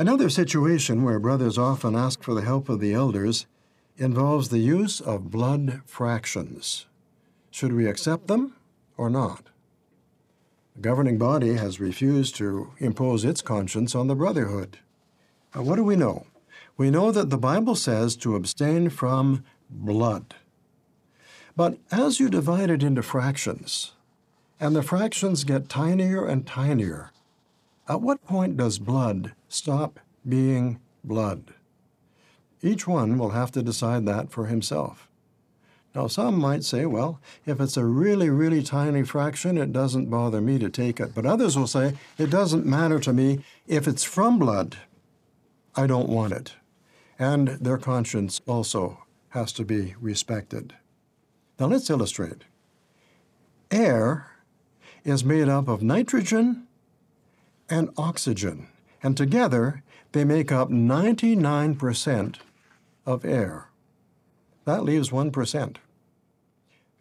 Another situation where brothers often ask for the help of the elders involves the use of blood fractions. Should we accept them or not? The governing body has refused to impose its conscience on the brotherhood. What do we know? We know that the Bible says to abstain from blood. But as you divide it into fractions, and the fractions get tinier and tinier, at what point does blood stop being blood? Each one will have to decide that for himself. Now, some might say, well, if it's a really, really tiny fraction, it doesn't bother me to take it. But others will say, it doesn't matter to me. If it's from blood, I don't want it. And their conscience also has to be respected. Now, let's illustrate. Air is made up of nitrogen and oxygen, and together they make up 99% of air. That leaves 1%.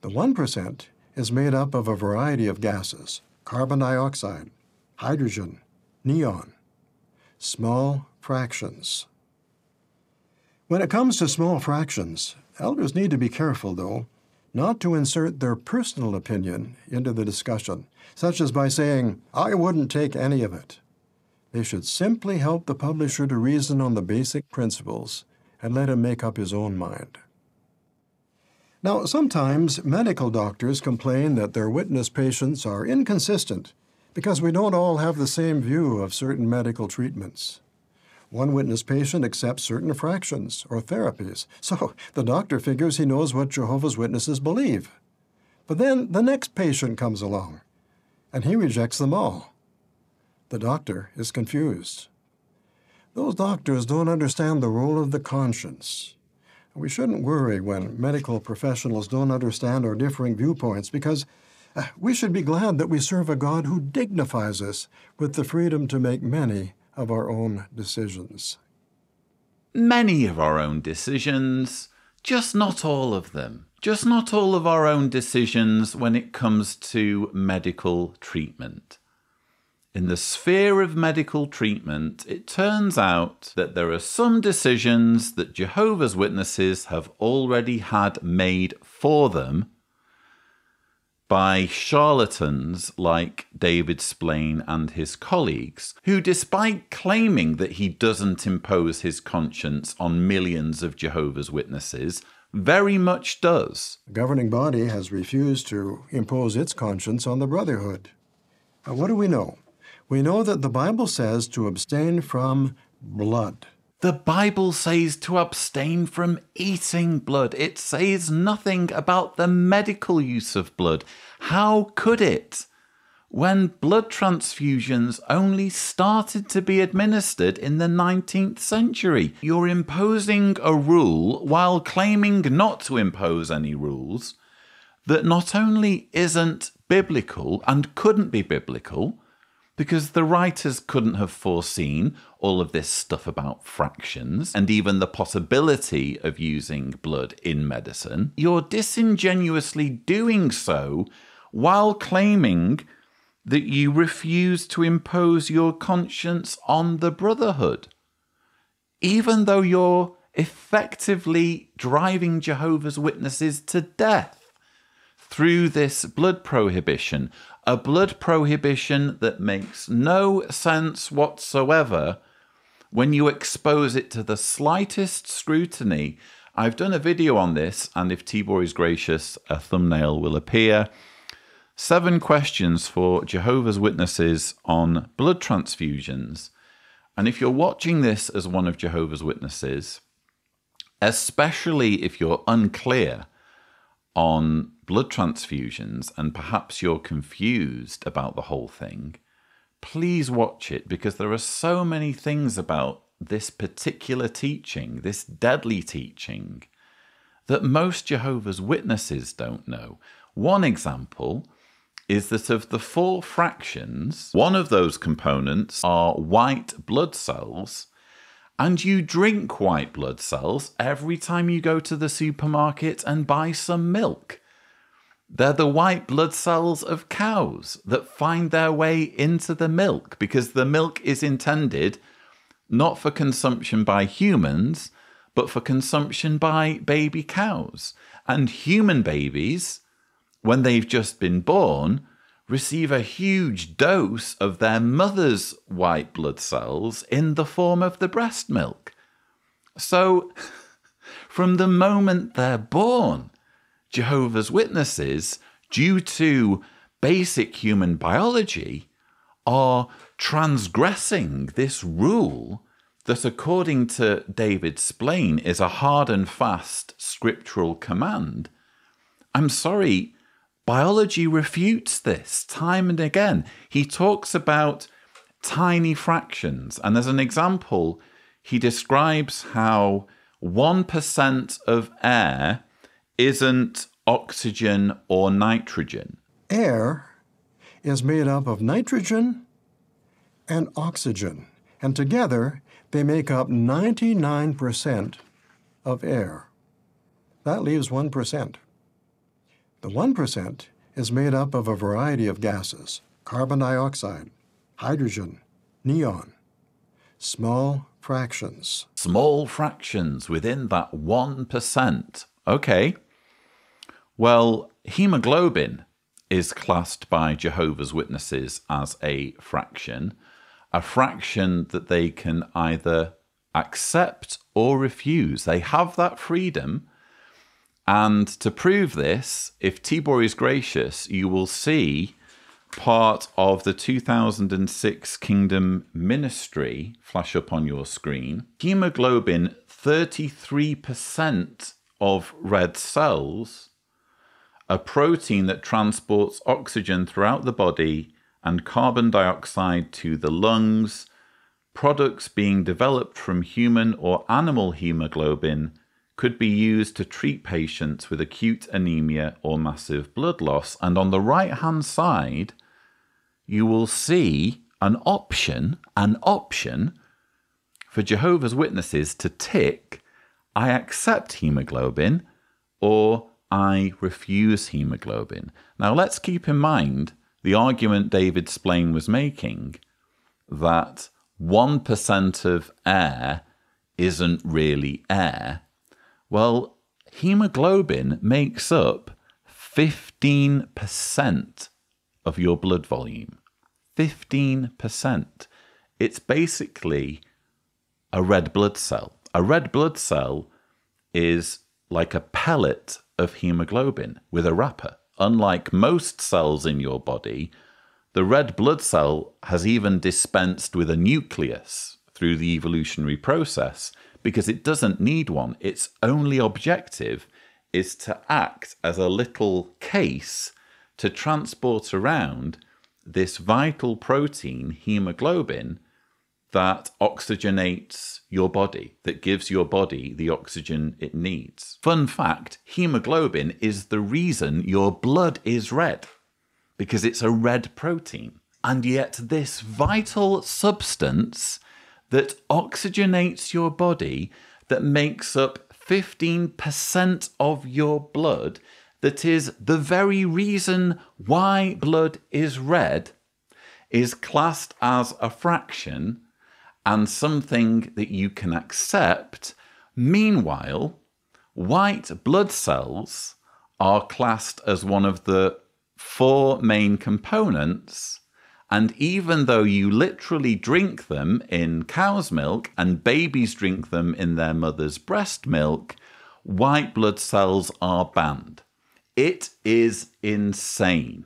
The 1% is made up of a variety of gases carbon dioxide, hydrogen, neon, small fractions. When it comes to small fractions, elders need to be careful, though, not to insert their personal opinion into the discussion, such as by saying, I wouldn't take any of it. They should simply help the publisher to reason on the basic principles and let him make up his own mind. Now, sometimes medical doctors complain that their witness patients are inconsistent because we don't all have the same view of certain medical treatments. One witness patient accepts certain fractions or therapies, so the doctor figures he knows what Jehovah's Witnesses believe. But then the next patient comes along, and he rejects them all. The doctor is confused. Those doctors don't understand the role of the conscience. We shouldn't worry when medical professionals don't understand our differing viewpoints because uh, we should be glad that we serve a God who dignifies us with the freedom to make many of our own decisions. Many of our own decisions, just not all of them. Just not all of our own decisions when it comes to medical treatment. In the sphere of medical treatment, it turns out that there are some decisions that Jehovah's Witnesses have already had made for them by charlatans like David Splane and his colleagues, who, despite claiming that he doesn't impose his conscience on millions of Jehovah's Witnesses, very much does. The governing body has refused to impose its conscience on the Brotherhood. Now, what do we know? We know that the Bible says to abstain from blood. The Bible says to abstain from eating blood. It says nothing about the medical use of blood. How could it? When blood transfusions only started to be administered in the 19th century, you're imposing a rule while claiming not to impose any rules that not only isn't biblical and couldn't be biblical, because the writers couldn't have foreseen all of this stuff about fractions and even the possibility of using blood in medicine. You're disingenuously doing so while claiming that you refuse to impose your conscience on the Brotherhood, even though you're effectively driving Jehovah's Witnesses to death through this blood prohibition a blood prohibition that makes no sense whatsoever when you expose it to the slightest scrutiny. I've done a video on this, and if Tibor is gracious, a thumbnail will appear. Seven questions for Jehovah's Witnesses on blood transfusions. And if you're watching this as one of Jehovah's Witnesses, especially if you're unclear on blood transfusions and perhaps you're confused about the whole thing, please watch it because there are so many things about this particular teaching, this deadly teaching, that most Jehovah's Witnesses don't know. One example is that of the four fractions, one of those components are white blood cells and you drink white blood cells every time you go to the supermarket and buy some milk. They're the white blood cells of cows that find their way into the milk because the milk is intended not for consumption by humans, but for consumption by baby cows. And human babies, when they've just been born, receive a huge dose of their mother's white blood cells in the form of the breast milk. So, from the moment they're born, Jehovah's Witnesses, due to basic human biology, are transgressing this rule that, according to David Splane, is a hard and fast scriptural command. I'm sorry, biology refutes this time and again. He talks about tiny fractions, and as an example, he describes how 1% of air isn't oxygen or nitrogen. Air is made up of nitrogen and oxygen, and together they make up 99% of air. That leaves 1%. The 1% is made up of a variety of gases carbon dioxide, hydrogen, neon, small fractions. Small fractions within that 1%. Okay. Well, hemoglobin is classed by Jehovah's Witnesses as a fraction, a fraction that they can either accept or refuse. They have that freedom. And to prove this, if Tibor is gracious, you will see part of the 2006 Kingdom Ministry flash up on your screen. Hemoglobin, 33% of red cells a protein that transports oxygen throughout the body and carbon dioxide to the lungs, products being developed from human or animal hemoglobin could be used to treat patients with acute anemia or massive blood loss. And on the right hand side, you will see an option, an option for Jehovah's Witnesses to tick I accept hemoglobin or I refuse hemoglobin. Now, let's keep in mind the argument David Splane was making that 1% of air isn't really air. Well, hemoglobin makes up 15% of your blood volume. 15%. It's basically a red blood cell. A red blood cell is like a pellet of hemoglobin with a wrapper. Unlike most cells in your body, the red blood cell has even dispensed with a nucleus through the evolutionary process because it doesn't need one. Its only objective is to act as a little case to transport around this vital protein, hemoglobin, that oxygenates your body, that gives your body the oxygen it needs. Fun fact hemoglobin is the reason your blood is red, because it's a red protein. And yet, this vital substance that oxygenates your body, that makes up 15% of your blood, that is the very reason why blood is red, is classed as a fraction and something that you can accept. Meanwhile, white blood cells are classed as one of the four main components. And even though you literally drink them in cow's milk and babies drink them in their mother's breast milk, white blood cells are banned. It is insane.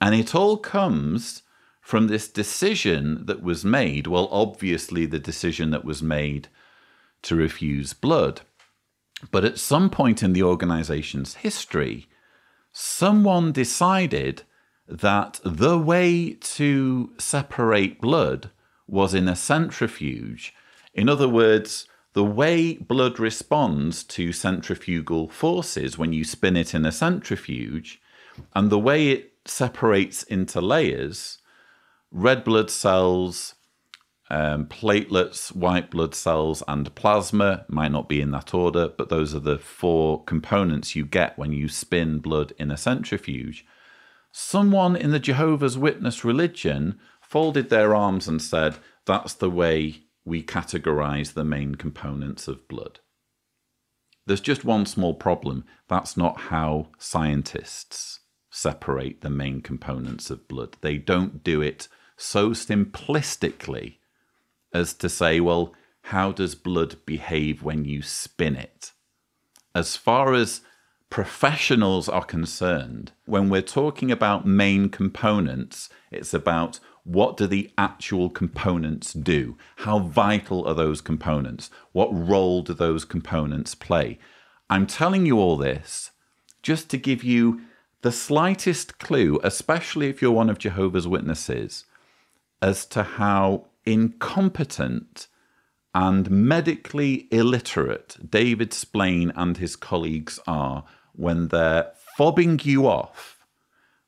And it all comes from this decision that was made. Well, obviously, the decision that was made to refuse blood. But at some point in the organization's history, someone decided that the way to separate blood was in a centrifuge. In other words, the way blood responds to centrifugal forces when you spin it in a centrifuge, and the way it separates into layers red blood cells, um, platelets, white blood cells, and plasma might not be in that order, but those are the four components you get when you spin blood in a centrifuge. Someone in the Jehovah's Witness religion folded their arms and said, That's the way we categorize the main components of blood. There's just one small problem. That's not how scientists separate the main components of blood. They don't do it so simplistically as to say, well, how does blood behave when you spin it? As far as professionals are concerned, when we're talking about main components, it's about what do the actual components do? How vital are those components? What role do those components play? I'm telling you all this just to give you the slightest clue, especially if you're one of Jehovah's Witnesses, as to how incompetent and medically illiterate David Splane and his colleagues are when they're fobbing you off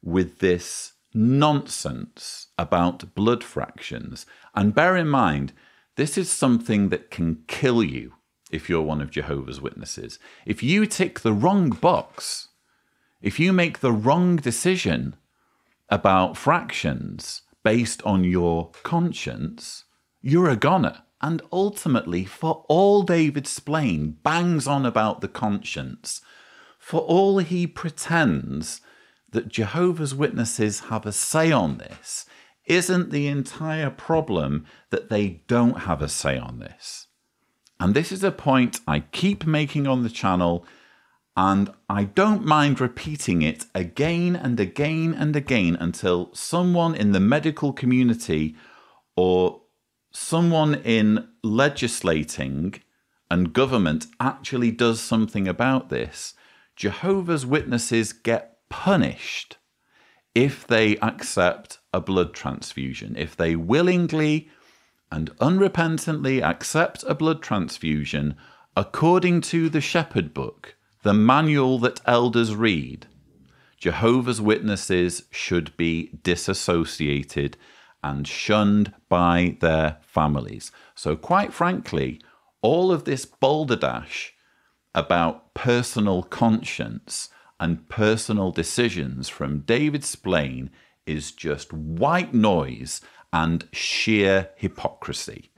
with this nonsense about blood fractions. And bear in mind, this is something that can kill you if you're one of Jehovah's Witnesses. If you tick the wrong box, if you make the wrong decision about fractions based on your conscience, you're a goner. And ultimately, for all David Splane bangs on about the conscience, for all he pretends that Jehovah's Witnesses have a say on this, isn't the entire problem that they don't have a say on this? And this is a point I keep making on the channel, and I don't mind repeating it again and again and again until someone in the medical community or someone in legislating and government actually does something about this. Jehovah's Witnesses get punished if they accept a blood transfusion, if they willingly and unrepentantly accept a blood transfusion according to the Shepherd Book, the manual that elders read. Jehovah's Witnesses should be disassociated and shunned by their families. So, quite frankly, all of this balderdash about personal conscience and personal decisions from David Splane is just white noise and sheer hypocrisy.